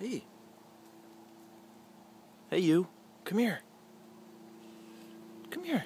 Hey. Hey, you. Come here. Come here.